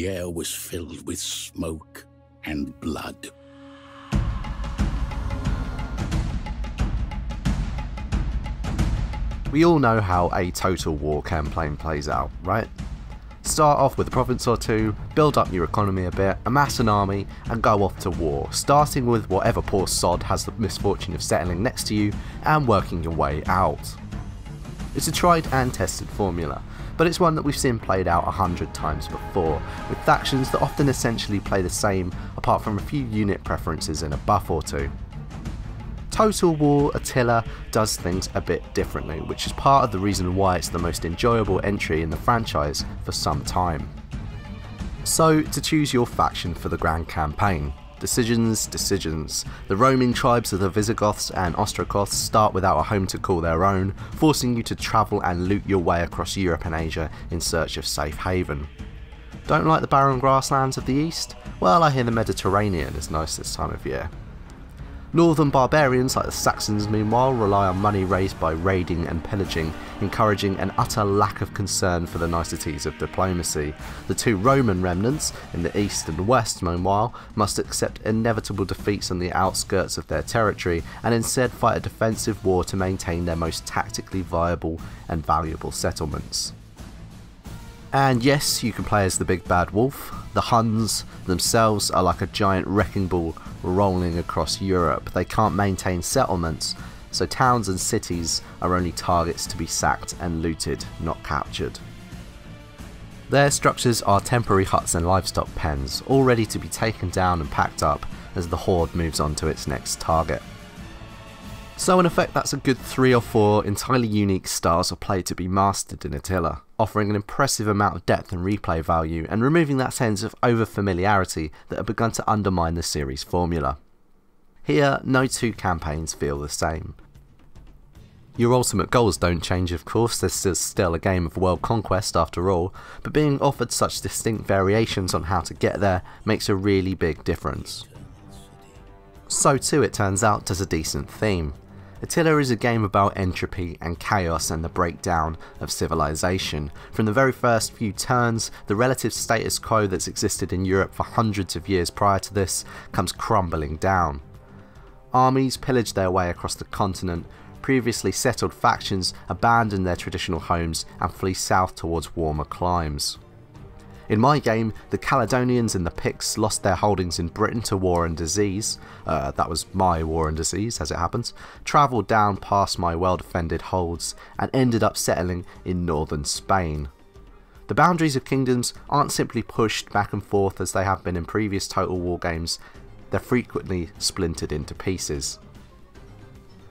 The air was filled with smoke and blood. We all know how a total war campaign plays out, right? Start off with a province or two, build up your economy a bit, amass an army, and go off to war, starting with whatever poor sod has the misfortune of settling next to you and working your way out. It's a tried and tested formula, but it's one that we've seen played out a hundred times before, with factions that often essentially play the same apart from a few unit preferences and a buff or two. Total War Attila does things a bit differently, which is part of the reason why it's the most enjoyable entry in the franchise for some time. So, to choose your faction for the Grand Campaign, decisions, decisions. The roaming tribes of the Visigoths and Ostrogoths start without a home to call their own, forcing you to travel and loot your way across Europe and Asia in search of safe haven. Don't like the barren grasslands of the east? Well, I hear the Mediterranean is nice this time of year. Northern barbarians like the Saxons meanwhile rely on money raised by raiding and pillaging, encouraging an utter lack of concern for the niceties of diplomacy. The two Roman remnants in the east and west meanwhile must accept inevitable defeats on the outskirts of their territory and instead fight a defensive war to maintain their most tactically viable and valuable settlements. And yes, you can play as the big bad wolf. The Huns themselves are like a giant wrecking ball rolling across Europe. They can't maintain settlements, so towns and cities are only targets to be sacked and looted, not captured. Their structures are temporary huts and livestock pens, all ready to be taken down and packed up as the horde moves on to its next target. So in effect that's a good 3 or 4 entirely unique styles of play to be mastered in Attila, offering an impressive amount of depth and replay value and removing that sense of over-familiarity that had begun to undermine the series formula. Here, no two campaigns feel the same. Your ultimate goals don't change of course, this is still a game of world conquest after all, but being offered such distinct variations on how to get there makes a really big difference. So too it turns out does a decent theme. Attila is a game about entropy and chaos and the breakdown of civilization. From the very first few turns, the relative status quo that's existed in Europe for hundreds of years prior to this comes crumbling down. Armies pillage their way across the continent, previously settled factions abandon their traditional homes and flee south towards warmer climes. In my game, the Caledonians and the Picts lost their holdings in Britain to war and disease, uh, that was my war and disease as it happens, travelled down past my well defended holds and ended up settling in northern Spain. The boundaries of kingdoms aren't simply pushed back and forth as they have been in previous Total War games, they're frequently splintered into pieces.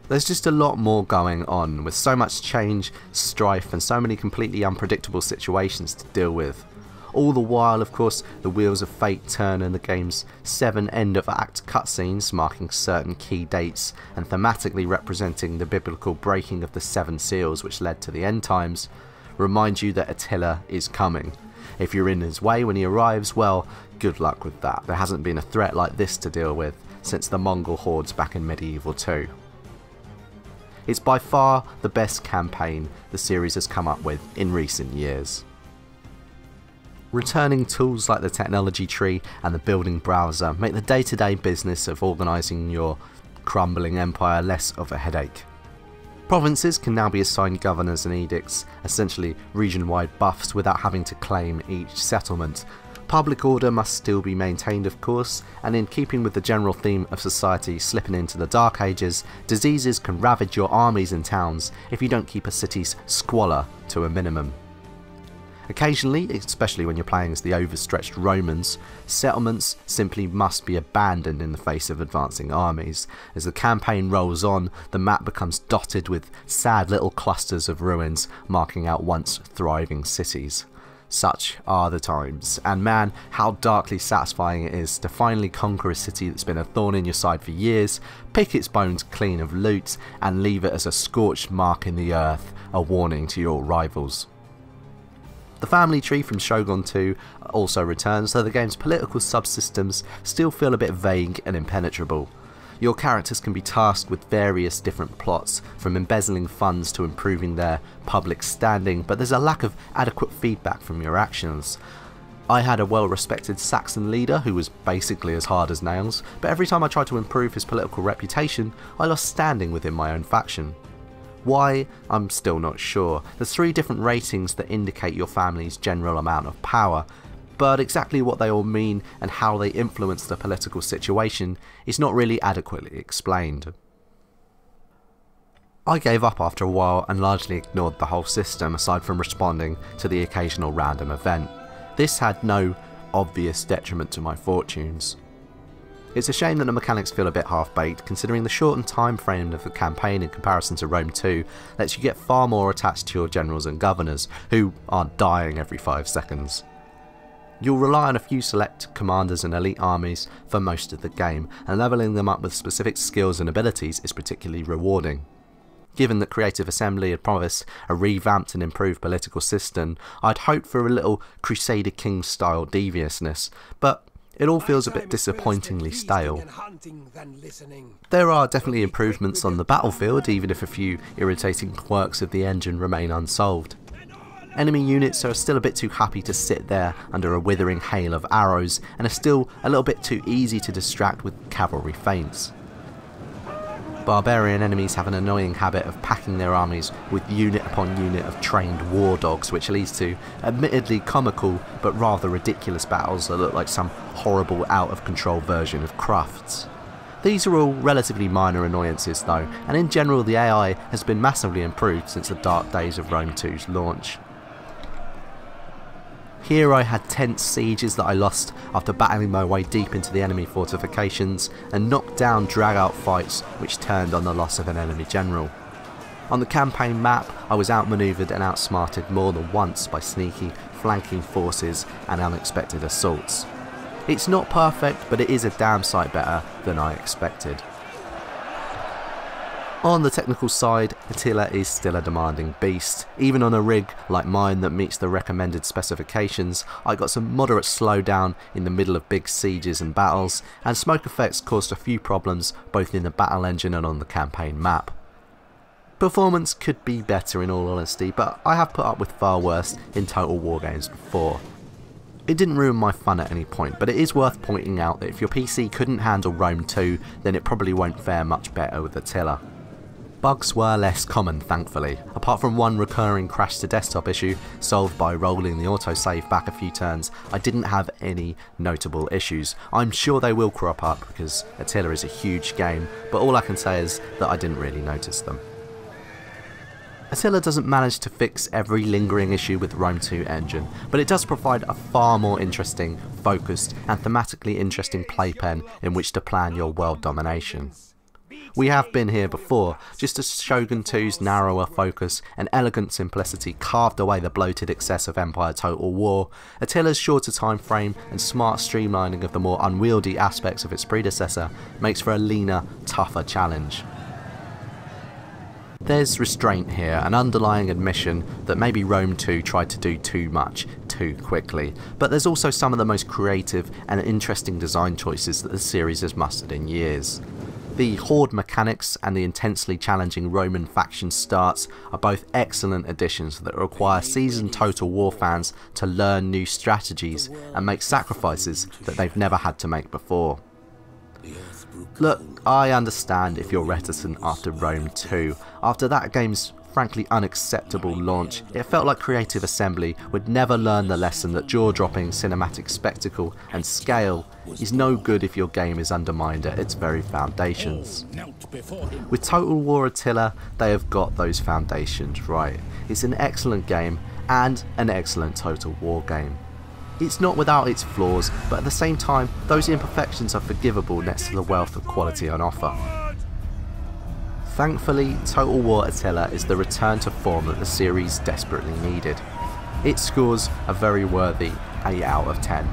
There's just a lot more going on, with so much change, strife, and so many completely unpredictable situations to deal with. All the while, of course, the wheels of fate turn in the game's seven end of act cutscenes marking certain key dates and thematically representing the biblical breaking of the seven seals which led to the end times, remind you that Attila is coming. If you're in his way when he arrives, well, good luck with that. There hasn't been a threat like this to deal with since the Mongol hordes back in Medieval 2. It's by far the best campaign the series has come up with in recent years. Returning tools like the technology tree and the building browser make the day-to-day -day business of organising your crumbling empire less of a headache. Provinces can now be assigned governors and edicts, essentially region-wide buffs without having to claim each settlement. Public order must still be maintained of course, and in keeping with the general theme of society slipping into the dark ages, diseases can ravage your armies and towns if you don't keep a city's squalor to a minimum. Occasionally, especially when you're playing as the overstretched Romans, settlements simply must be abandoned in the face of advancing armies. As the campaign rolls on, the map becomes dotted with sad little clusters of ruins marking out once thriving cities. Such are the times, and man, how darkly satisfying it is to finally conquer a city that's been a thorn in your side for years, pick its bones clean of loot, and leave it as a scorched mark in the earth, a warning to your rivals. The family tree from Shogun 2 also returns, though the game's political subsystems still feel a bit vague and impenetrable. Your characters can be tasked with various different plots, from embezzling funds to improving their public standing, but there's a lack of adequate feedback from your actions. I had a well respected Saxon leader who was basically as hard as nails, but every time I tried to improve his political reputation, I lost standing within my own faction. Why? I'm still not sure. There's three different ratings that indicate your family's general amount of power, but exactly what they all mean and how they influence the political situation is not really adequately explained. I gave up after a while and largely ignored the whole system aside from responding to the occasional random event. This had no obvious detriment to my fortunes. It's a shame that the mechanics feel a bit half-baked, considering the shortened time frame of the campaign in comparison to Rome 2 lets you get far more attached to your generals and governors, who are dying every 5 seconds. You'll rely on a few select commanders and elite armies for most of the game, and levelling them up with specific skills and abilities is particularly rewarding. Given that Creative Assembly had promised a revamped and improved political system, I'd hoped for a little Crusader King style deviousness, but it all feels a bit disappointingly stale. There are definitely improvements on the battlefield, even if a few irritating quirks of the engine remain unsolved. Enemy units are still a bit too happy to sit there under a withering hail of arrows, and are still a little bit too easy to distract with cavalry feints. Barbarian enemies have an annoying habit of packing their armies with unit upon unit of trained war dogs, which leads to admittedly comical but rather ridiculous battles that look like some horrible out of control version of Crufts. These are all relatively minor annoyances though, and in general the AI has been massively improved since the dark days of Rome 2's launch. Here I had tense sieges that I lost after battling my way deep into the enemy fortifications and knocked down drag out fights which turned on the loss of an enemy general. On the campaign map I was outmaneuvered and outsmarted more than once by sneaky, flanking forces and unexpected assaults. It's not perfect but it is a damn sight better than I expected. On the technical side, Attila is still a demanding beast. Even on a rig like mine that meets the recommended specifications, I got some moderate slowdown in the middle of big sieges and battles, and smoke effects caused a few problems both in the battle engine and on the campaign map. Performance could be better in all honesty, but I have put up with far worse in Total War games before. It didn't ruin my fun at any point, but it is worth pointing out that if your PC couldn't handle Rome 2, then it probably won't fare much better with Attila. Bugs were less common thankfully, apart from one recurring crash to desktop issue solved by rolling the autosave back a few turns, I didn't have any notable issues. I'm sure they will crop up because Attila is a huge game, but all I can say is that I didn't really notice them. Attila doesn't manage to fix every lingering issue with Rome 2 engine, but it does provide a far more interesting, focused and thematically interesting playpen in which to plan your world domination. We have been here before, just as Shogun 2's narrower focus and elegant simplicity carved away the bloated excess of Empire Total War, Attila's shorter time frame and smart streamlining of the more unwieldy aspects of its predecessor makes for a leaner, tougher challenge. There's restraint here, an underlying admission that maybe Rome 2 tried to do too much, too quickly, but there's also some of the most creative and interesting design choices that the series has mustered in years. The Horde mechanics and the intensely challenging Roman faction starts are both excellent additions that require seasoned Total War fans to learn new strategies and make sacrifices that they've never had to make before. Look, I understand if you're reticent after Rome 2. After that game's frankly unacceptable launch, it felt like Creative Assembly would never learn the lesson that jaw-dropping cinematic spectacle and scale is no good if your game is undermined at its very foundations. With Total War Attila, they have got those foundations right. It's an excellent game and an excellent Total War game. It's not without its flaws, but at the same time, those imperfections are forgivable next to the wealth of quality on offer. Thankfully, Total War Attila is the return to form that the series desperately needed. It scores a very worthy 8 out of 10.